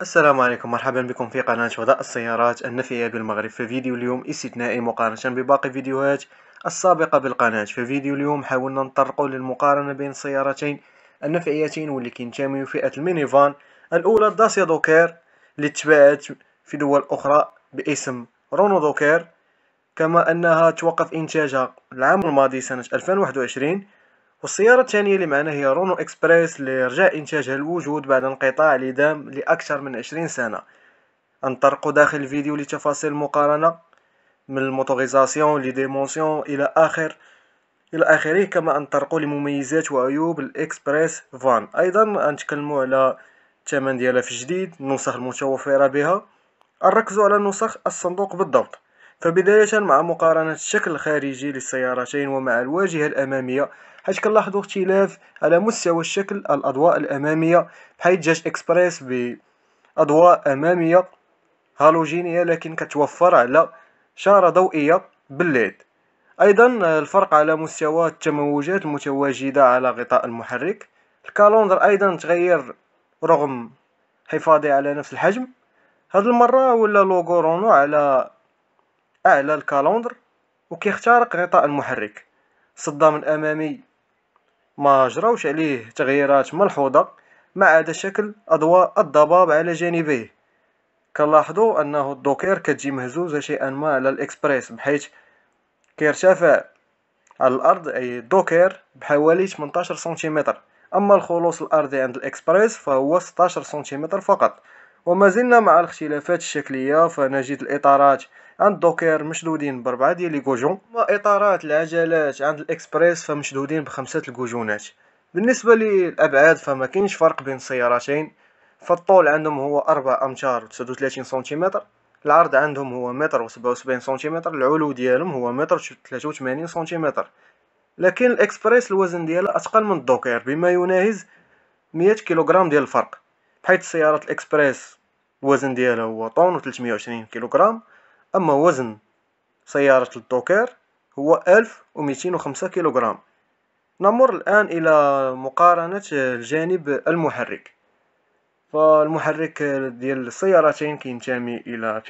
السلام عليكم مرحبا بكم في قناة فضاء السيارات النفعية بالمغرب. في فيديو اليوم استثنائي مقارنة بباقي فيديوهات السابقة بالقناة. في فيديو اليوم حاولنا نطرقوا للمقارنة بين السيارتين النفعيتين واللي كينتميو فئة ال minivan الأولى الداسيا دوكير اللي تباعت في دول أخرى باسم رونو دوكير. كما أنها توقف إنتاجها العام الماضي سنة 2021 والسيارة الثانية اللي معنا هي رونو إكسبريس اللي رجع إنتاجها الوجود بعد انقطاع اللي دام لأكثر من عشرين سنة. نطرق داخل الفيديو لتفاصيل المقارنة من ال motorisation les dimensions إلى آخر إلى آخره كما نطرق لمميزات وعيوب الإكسبريس فان. أيضا نتكلمو على الثمن ديالها في الجديد النسخ المتوفرة بها. نركزو على نسخ الصندوق بالضبط. فبداية مع مقارنة الشكل الخارجي للسيارتين ومع الواجهة الأمامية حيث كنلاحظو اختلاف على مستوى الشكل الأضواء الأمامية بحيث جات إكسبريس بأضواء أمامية هالوجينية لكن كتوفر على شارة ضوئية ب ال LED. أيضا الفرق على مستوى التموجات المتواجدة على غطاء المحرك. ال calandre أيضا تغير رغم حفاظه على نفس الحجم. هاد المرة ولا لوغو رونو على أعلى ال calandre وكيخترق غطاء المحرك. الصدام الأمامي ما جراوش عليه تغييرات ملحوظة ما عدا شكل أضواء الضباب على جانبيه كنلاحظو أنه الدوكير كتجي مهزوزة شيئا ما على الإكسبريس بحيث كيرتفع على الأرض أي الدوكير بحوالي 18 سنتيمتر. أما الخلوص الأرضي عند الإكسبريس فهو 16 سنتيمتر فقط. وما زلنا مع الاختلافات الشكلية فنجد الإطارات عند دوكير مشدودين بربعة ديال les goujons اما إطارات العجلات عند الإكسبريس فمشدودين بخمسة الكوجونات. بالنسبة للأبعاد فما كاينش فرق بين السيارتين. فالطول عندهم هو أربعة أمتار وتسعود وثلاثين سنتيمتر العرض عندهم هو متر وسبعة وسبعين سنتيمتر العلو ديالهم هو متر وثلاثة وثمانين سنتيمتر. لكن الإكسبريس الوزن ديالها أثقل من الدوكير بما يناهز مية كيلوغرام ديال الفرق. بحيث سيارة الإكسبريس الوزن ديالها هو وثلاثمية وعشرين كيلوغرام أما وزن سيارة الدوكير هو ألف وميتين وخمسة كيلوغرام. نمر الآن إلى مقارنة الجانب المحرك. فالمحرك ديال السيارتين كينتمي إلى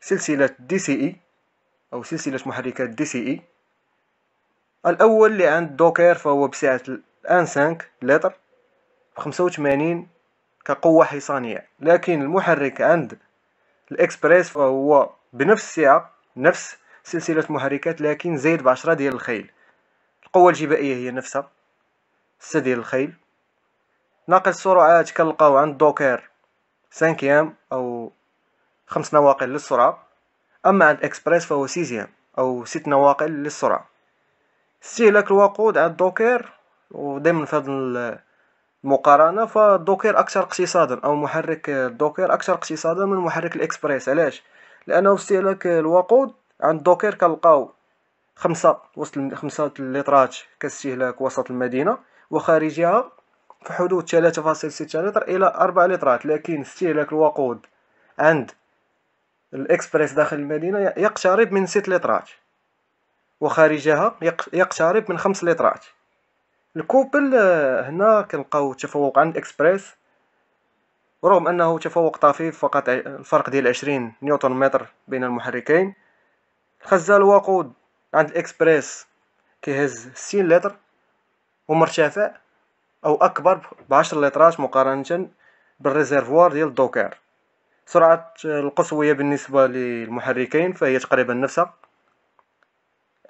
سلسلة dCi أو سلسلة محركات dCi. الأول اللي عند دوكير فهو بسعة ال un cinq لتر بخمسة وثمانين كقوة حصانية. لكن المحرك عند الإكسبريس فهو بنفس السعة نفس سلسلة محركات لكن زايد بعشرة ديال الخيل. القوة الجبائية هي نفسها. ستة ديال الخيل. ناقل السرعات كنلقاو عند دوكير cinquième أو خمس نواقل للسرعة. أما عند إكسبريس فهو sixième أو ست نواقل للسرعة. استهلاك الوقود عند دوكير وضمن فهاد المقارنة فالدوكير أكثر اقتصادا أو محرك الدوكير أكثر اقتصادا من محرك الإكسبريس. علاش؟ لأنه استهلاك الوقود عند دوكير كنلقاو خمسة وسط خمسة لترات كاستهلاك وسط المدينة وخارجها في حدود ثلاثة فاصل ستة لتر إلى أربعة لترات لكن استهلاك الوقود عند الإكسبريس داخل المدينة يقترب من ست لترات وخارجها يقترب من خمس لترات. الكوبل هنا كنلقاو تفوق عند الإكسبريس ورغم أنه تفوق طفيف فقط الفرق ديال عشرين نيوتن متر بين المحركين خزان الوقود عند الإكسبريس كيهز ستين لتر ومرتفع أو أكبر بعشر لترات مقارنة ب ال réservoir ديال الدوكير سرعة القصوية بالنسبة للمحركين فهي تقريبا نفسها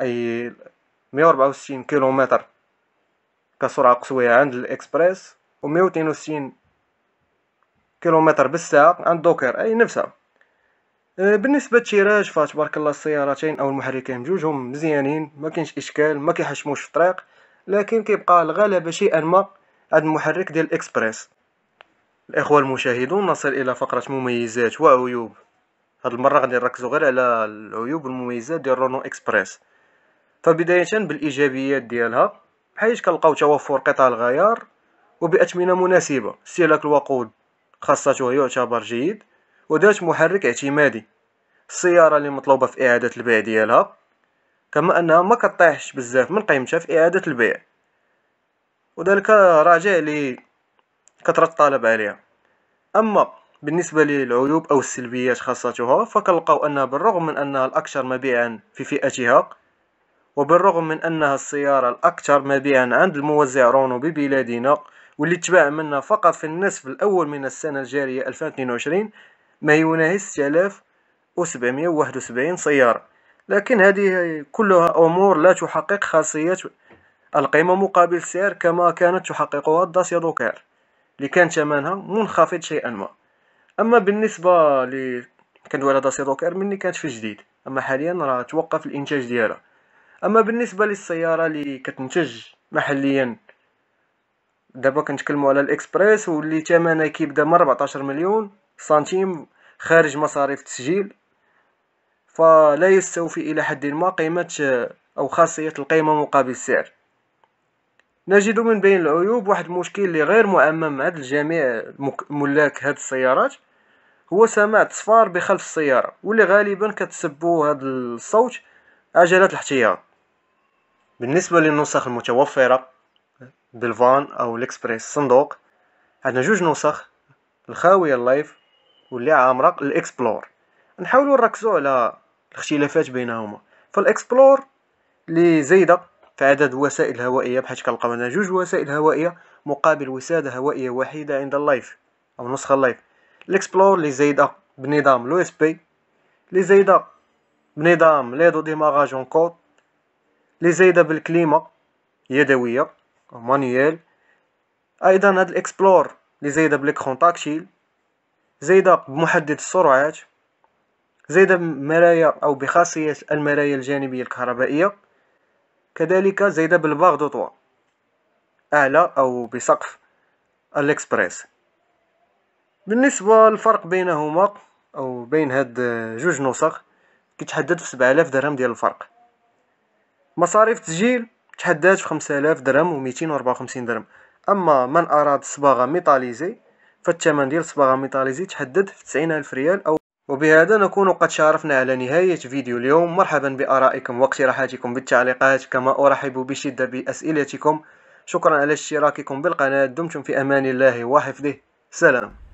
أي مية وربعة وستين كيلومتر كسرعة قصوية عند الإكسبريس وتنين وستين كيلومتر بالساعة عند Dokker أي نفسها. أه، بالنسبة لل tirage فتبارك الله السيارتين أو المحركين بجوجهم مزيانين مكاينش إشكال مكيحشموش في الطريق لكن كيبقى الغلبة شيئا ما عند المحرك ديال الإكسبريس. الإخوة المشاهدون نصل إلى فقرة مميزات وعيوب. هاد المرة غادي نركزو غير على العيوب والمميزات ديال Renault Express. فبداية بالإيجابيات ديالها بحيث كنلقاو توفر قطع الغيار وبأثمنة مناسبة. استهلاك الوقود. خاصته يعتبر جيد وذات محرك اعتمادي. السيارة اللي مطلوبة في إعادة البيع ديالها كما أنها ما كطيحش بزاف من قيمتها في إعادة البيع. وذلك راجع لكثرة الطلب عليها. أما بالنسبة للعيوب أو السلبيات خاصتها فكنلقاو أنها بالرغم من أنها الأكثر مبيعا في فئتها وبالرغم من أنها السيارة الأكثر مبيعا عند الموزع رونو ببلادنا واللي تباع منها فقط في النصف الأول من السنة الجارية 2022 ما يناهز 6771 سيارة. لكن هذه كلها أمور لا تحقق خاصية القيمة مقابل السعر كما كانت تحققها الداسيا دوكار اللي كان ثمنها منخفض شيئا ما. أما بالنسبة ل كندوي على داسيا دوكار مني كانت في جديد أما حاليا راه توقف الإنتاج ديالها. أما بالنسبة للسيارة اللي كتنتج محليا دابا كنتكلموا على الإكسبريس واللي ثمنها كيبدا من 14 مليون سنتيم خارج مصاريف التسجيل. فلا يستوفي إلى حد ما قيمة أو خاصية القيمة مقابل السعر. نجد من بين العيوب واحد المشكل اللي غير معمم عند الجميع ملاك هاد السيارات هو سماع تصفار بخلف السيارة واللي غالبا كتسببو هاد الصوت عجلات الاحتياط. بالنسبة للنسخ المتوفرة بالفان أو الإكسبريس صندوق عندنا جوج نسخ الخاوية ال Life واللي عامرة ال Explore. نحاولوا نركزوا على الاختلافات بينهما. فال Explore اللي زايدة في عدد الوسائد الهوائية بحيث كنلقاو عندنا جوج وسائد هوائية مقابل وسادة هوائية وحيدة عند ال Life أو نسخة ال Life ال Explore اللي زايدة بنظام l'USB اللي زايدة بنظام l'aide au démarrage en côte اللي زايدة بال clim يدوية. أو manuelle أيضا هاد ال Explore اللي زايدة ب l'écran tactile زايدة بمحدد السرعات زايدة بمرايا أو بخاصية المرايا الجانبية الكهربائية. كذلك زايدة بال barres de toit أعلى أو بسقف الإكسبريس. بالنسبة للفرق بينهما أو بين هاد جوج نسخ كيتحدد في سبعة درهم ديال الفرق. مصاريف التسجيل تحدد في خمسة آلاف درهم وميتين وربعة وخمسين درهم. أما من أراد صباغة métallisée فالثمن ديال الصباغة métallisée تحدد في تسعين ألف ريال أو وبهذا نكون قد شارفنا على نهاية فيديو اليوم. مرحبا بآرائكم واقتراحاتكم بالتعليقات. كما أرحب بشدة بأسئلتكم. شكرا على اشتراككم بالقناة. دمتم في أمان الله وحفظه. سلام.